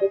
you